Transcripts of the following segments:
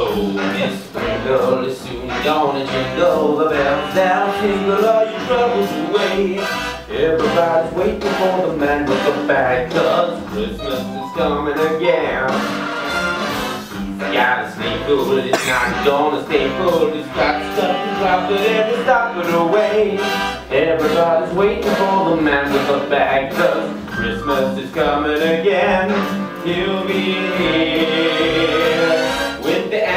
Oh, Mr. Kringle is soon gone and jingle the bells that Tingle all your troubles away Everybody's waiting for the man with the bag Cause Christmas is coming again. He's gotta stay but it's not gonna stay full. He's got stuff to drop but every stop it away. Everybody's waiting for the man with the bag Cause Christmas is coming again. He'll be here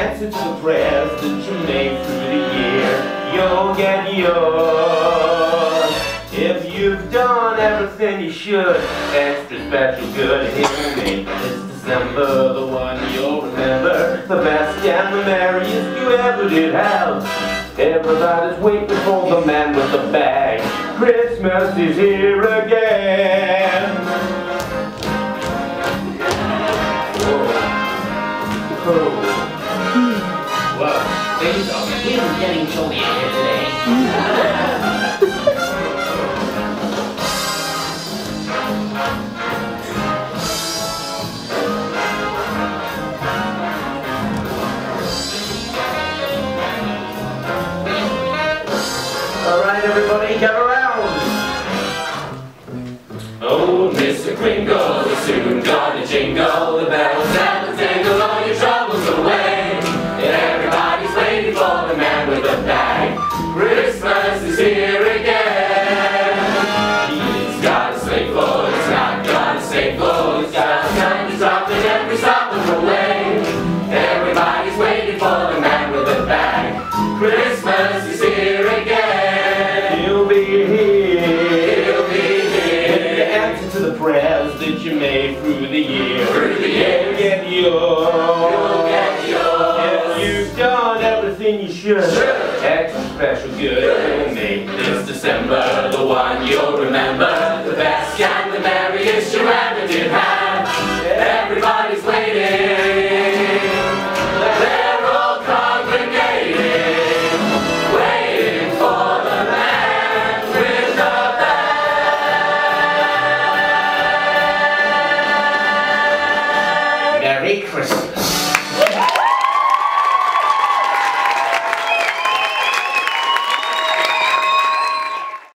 answer to the prayers that you made through the year. You'll get yours if you've done everything you should. Extra special good, he'll make this December the one you'll remember. The best and the merriest you ever did have. Everybody's waiting for the man with the bag. Christmas is here again. Here today. Alright, everybody. Oh, Mr. Kringle soon gonna jingle the bells and tangle all your here again. He's got a sleigh full, it's not gonna stay full. He's got a gun to drop it every stop of the way. Everybody's waiting for the man with the bag. Christmas is here again. He'll be here. He'll be With the answer to the prayers that you made through the year. Through the. You'll get yours. You'll get yours. If you've done everything you should. Should. Extra special good. This December, the one you'll remember, the best and the merriest you ever did have. Everybody's waiting, they're all congregating, waiting for the man with the bag. Merry Christmas.